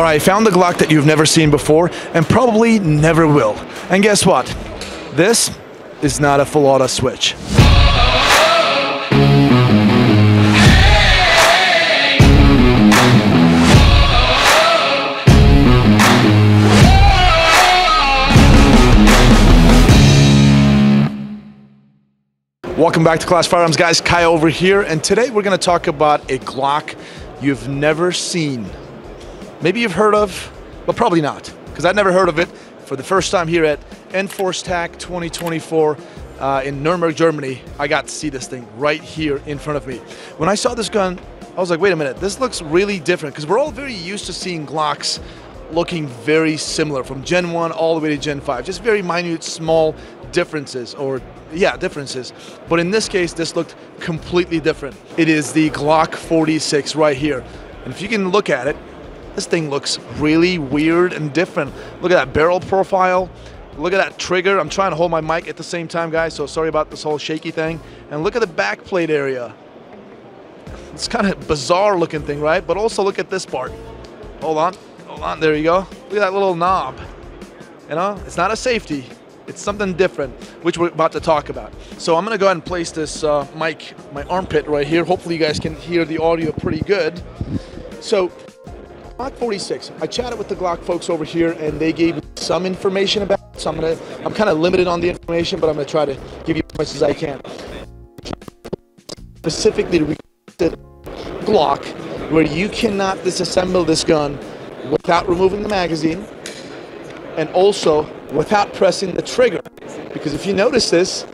All right, I found the Glock that you've never seen before and probably never will. And guess what? This is not a full auto switch. Welcome back to Classic Firearms, guys. Kai over here, and today we're going to talk about a Glock you've never seen. Maybe you've heard of, but probably not, because I've never heard of it for the first time here at Enforce TAC 2024 uh, in Nuremberg, Germany. I got to see this thing right here in front of me. When I saw this gun, I was like, wait a minute, this looks really different, because we're all very used to seeing Glocks looking very similar from Gen 1 all the way to Gen 5. Just very minute, small differences, or yeah, differences. But in this case, this looked completely different. It is the Glock 46 right here. And if you can look at it, this thing looks really weird and different. Look at that barrel profile. Look at that trigger. I'm trying to hold my mic at the same time, guys, so sorry about this whole shaky thing. And look at the back plate area. It's kind of bizarre looking thing, right? But also look at this part. Hold on, hold on, there you go. Look at that little knob. You know, it's not a safety, it's something different, which we're about to talk about. So I'm gonna go ahead and place this uh, mic, my armpit right here. Hopefully you guys can hear the audio pretty good. So Glock 46, I chatted with the Glock folks over here and they gave me some information about it. So I'm gonna, I'm kind of limited on the information, but I'm gonna try to give you as much as I can. Specifically requested Glock, where you cannot disassemble this gun without removing the magazine and also without pressing the trigger. Because if you notice this,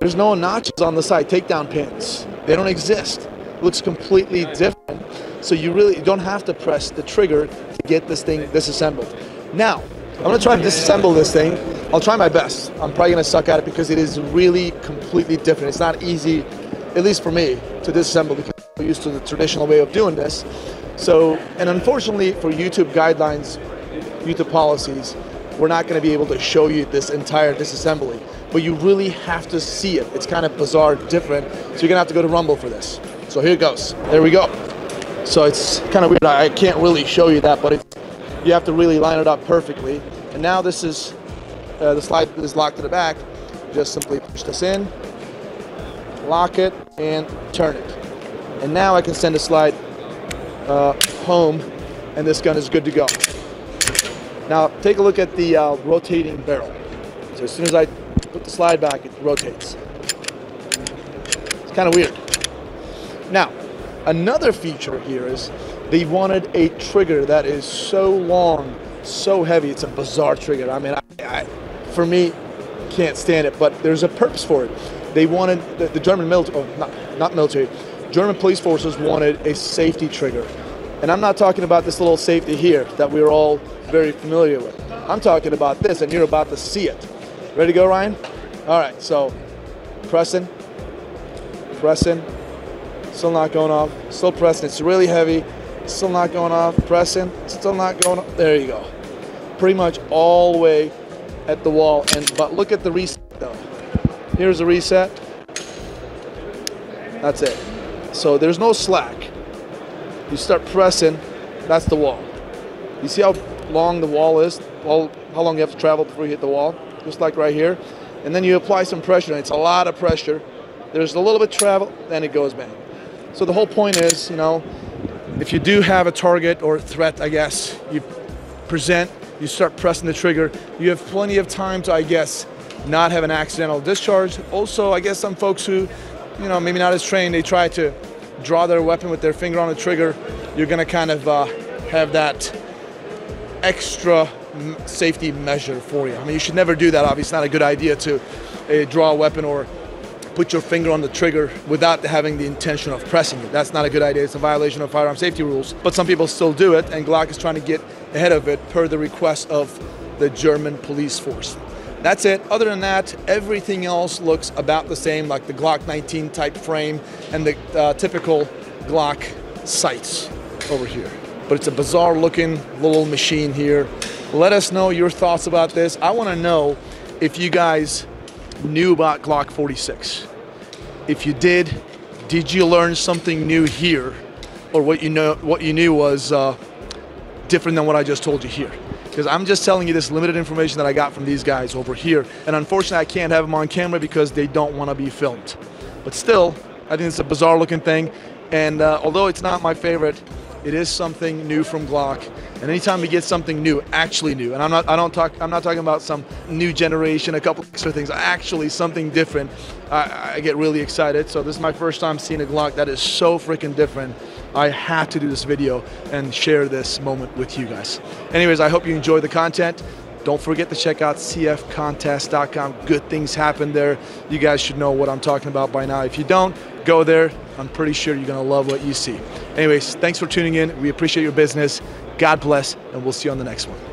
there's no notches on the side, takedown pins. They don't exist. It looks completely different. So you really don't have to press the trigger to get this thing disassembled. Now, I'm gonna try to disassemble this thing. I'll try my best. I'm probably gonna suck at it because it is really completely different. It's not easy, at least for me, to disassemble because I'm used to the traditional way of doing this. So, and unfortunately for YouTube guidelines, YouTube policies, we're not going to be able to show you this entire disassembly. But you really have to see it. It's kind of bizarre, different. So you're going to have to go to Rumble for this. So here it goes. There we go. So it's kind of weird. I can't really show you that, but you have to really line it up perfectly. And now this is, uh, the slide is locked to the back. Just simply push this in, lock it, and turn it. And now I can send the slide uh, home, and this gun is good to go. Now take a look at the uh, rotating barrel. So as soon as I put the slide back, it rotates. It's kind of weird. Now, another feature here is they wanted a trigger that is so long, so heavy. It's a bizarre trigger. I mean, I, I, for me, can't stand it, but there's a purpose for it. They wanted, the, the German military, oh, not, not military, German police forces wanted a safety trigger. And I'm not talking about this little safety here that we're all very familiar with. I'm talking about this, and you're about to see it. Ready to go, Ryan? All right, so pressing, pressing, still not going off, still pressing. It's really heavy, still not going off, pressing, still not going off. There you go. Pretty much all the way at the wall. And But look at the reset, though. Here's the reset. That's it. So there's no slack. You start pressing, that's the wall. You see how long the wall is, how long you have to travel before you hit the wall, just like right here. And then you apply some pressure, and it's a lot of pressure. There's a little bit of travel, then it goes bang. So the whole point is, you know, if you do have a target or threat, I guess, you present, you start pressing the trigger, you have plenty of time to, I guess, not have an accidental discharge. Also, I guess some folks who, you know, maybe not as trained, they try to draw their weapon with their finger on the trigger, you're gonna kind of uh, have that extra safety measure for you. I mean, you should never do that. Obviously, it's not a good idea to uh, draw a weapon or put your finger on the trigger without having the intention of pressing it. That's not a good idea. It's a violation of firearm safety rules. But some people still do it, and Glock is trying to get ahead of it per the request of the German police force. That's it. Other than that, everything else looks about the same, like the Glock 19 type frame and the uh, typical Glock sights over here but it's a bizarre looking little machine here. Let us know your thoughts about this. I want to know if you guys knew about Glock 46. If you did, did you learn something new here? Or what you know what you knew was uh, different than what I just told you here. Because I'm just telling you this limited information that I got from these guys over here. And unfortunately, I can't have them on camera because they don't want to be filmed. But still, I think it's a bizarre looking thing. And uh, although it's not my favorite, it is something new from Glock. And anytime we get something new, actually new, and I'm not I don't talk I'm not talking about some new generation, a couple extra things, actually something different, I, I get really excited. So this is my first time seeing a Glock that is so freaking different. I had to do this video and share this moment with you guys. Anyways, I hope you enjoy the content. Don't forget to check out cfcontest.com. Good things happen there. You guys should know what I'm talking about by now. If you don't, go there. I'm pretty sure you're going to love what you see. Anyways, thanks for tuning in. We appreciate your business. God bless, and we'll see you on the next one.